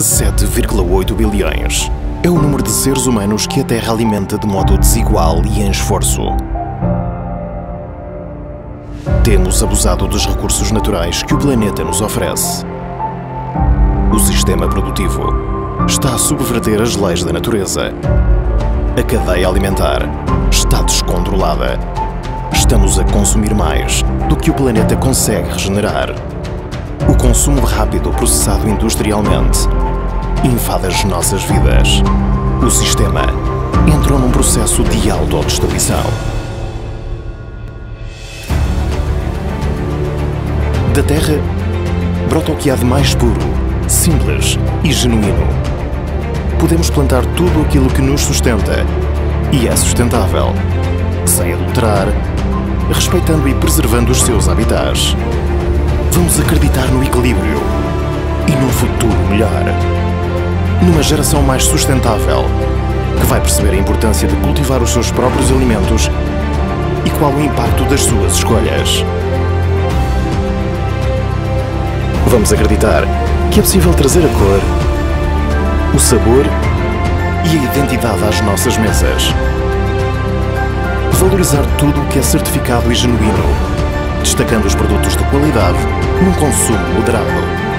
7,8 bilhões. É o número de seres humanos que a Terra alimenta de modo desigual e em esforço. Temos abusado dos recursos naturais que o planeta nos oferece. O sistema produtivo está a subverter as leis da natureza. A cadeia alimentar está descontrolada. Estamos a consumir mais do que o planeta consegue regenerar. O consumo rápido processado industrialmente invade as nossas vidas. O sistema entrou num processo de autodestruição. Da Terra brota o que há de mais puro, simples e genuíno. Podemos plantar tudo aquilo que nos sustenta e é sustentável, sem adulterar, respeitando e preservando os seus habitats. Vamos acreditar no equilíbrio e num futuro melhor. Numa geração mais sustentável, que vai perceber a importância de cultivar os seus próprios alimentos e qual o impacto das suas escolhas. Vamos acreditar que é possível trazer a cor, o sabor e a identidade às nossas mesas. Valorizar tudo o que é certificado e genuíno, destacando os produtos de qualidade num consumo moderado.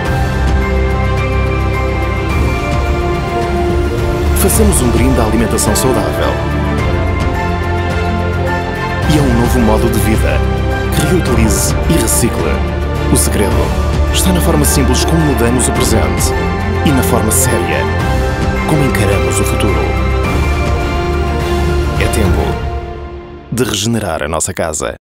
Façamos um brinde à alimentação saudável. E a um novo modo de vida que reutilize e recicle. O segredo está na forma simples como mudamos o presente e na forma séria como encaramos o futuro. É tempo de regenerar a nossa casa.